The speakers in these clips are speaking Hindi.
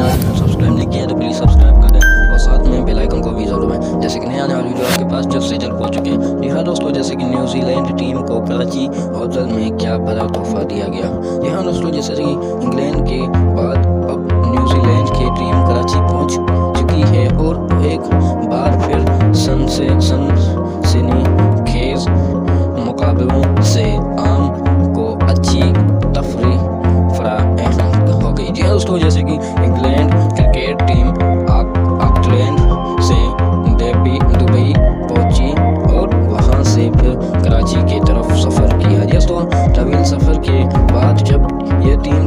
सब्सक्राइब नहीं किया तो प्लीज़ सब्सक्राइब करें और साथ में बेल आइकन को भी ज़रूर दबाएँ। जैसे कि नया नया वीडियो आपके पास जब से जल्द पहुँच चुके हैं। यहाँ दोस्तों, जैसे कि न्यूजीलैंड टीम को कराची होटल में क्या बड़ा तोहफा दिया गया। यहाँ दोस्तों, जैसे कि इंग्लैंड के बाद अब न्यूजीलैंड की टीम कराची पहुँच चुकी है। और एक बार फिर सन से सन सनी खेज मुकाबलों से आम को अच्छी तफरी फराहम हो गई। जी हाँ दोस्तों, जैसे कि इंग्लैंड तवील सफ़र के बाद जब ये टीम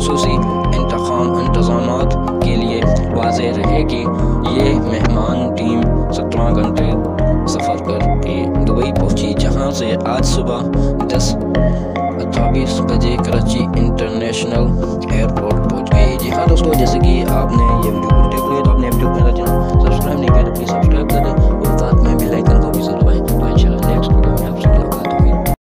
खसूसी इंतकाम इंतज़ाम के लिए वाज रहे कि ये मेहमान टीम सत्रह घंटे सफ़र करके दुबई पहुँची जहाँ से आज सुबह दस अट्ठाईस बजे कराची इंटरनेशनल एयरपोर्ट पहुँच गई जी हाँ दोस्तों जैसे कि आपने ये वीडियो देखी है तो आपने यूट्यूब पर सब्सक्राइब नहीं किया तो प्लीज़ सब्सक्राइब करें